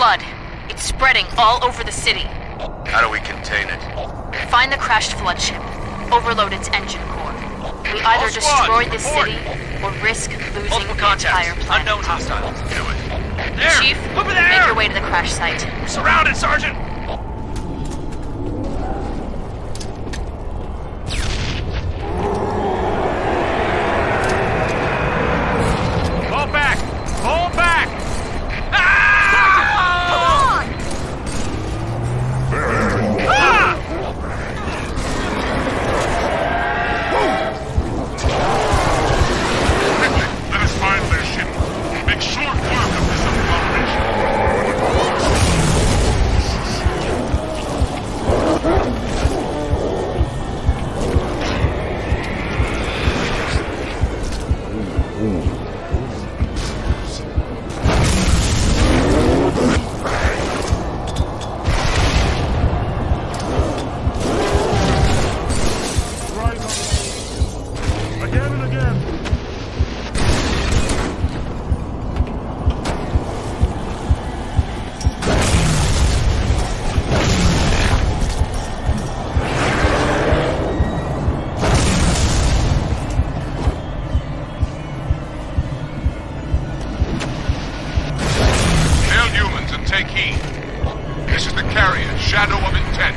flood. It's spreading all over the city. How do we contain it? Find the crashed flood ship. Overload its engine core. We either All destroy this report. city or risk losing Multiple the entire planet. Unknown hostiles. Do it. There! Chief, Over there! make your way to the crash site. Surrounded, Sergeant! Take heed. This is the carrier, Shadow of Intent.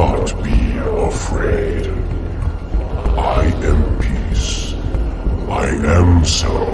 Not be afraid. I am peace. I am salvation.